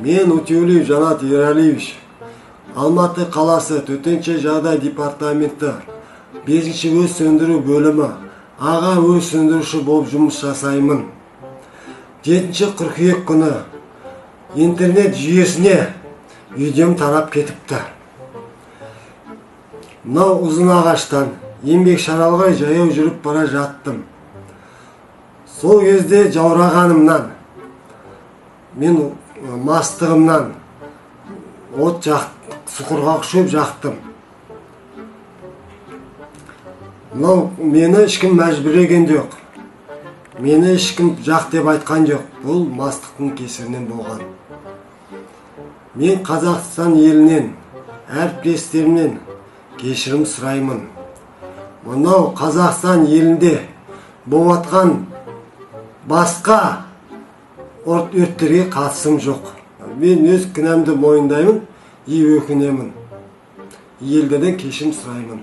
мен утеулиев жанат ералиевич алматы қаласы төтенше жағдай департаменті бесінші өрт сөндіру бөлімі аға өрт сөндіруші болып жұмыс жасаймын жетінші қыркүйек күні интернет жүйесіне видеом тарап кетіпті мынау ұзын ағаштан еңбек жаяу жүріп бара жаттым сол кезде жаурағанымнан мен э, мастығымнан от жақтым сукурга окшоп жактым. Мынау мени эч ким ешкім жок. Мени эч ким жак деп айткан жок. Бул мастыктын кесиринен болгон. Мен казакстан элинен әріптестерімнен кешірім сұраймын. Мынау қазақстан елінде болып жатқан басқа өрттерге қатысым жоқ. Мен өз кінәмді мойындаймын и өкінемін. Елдерден кешірім сұраймын.